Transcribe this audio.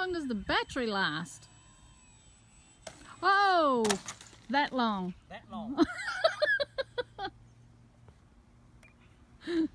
long does the battery last? Oh, that long. That long.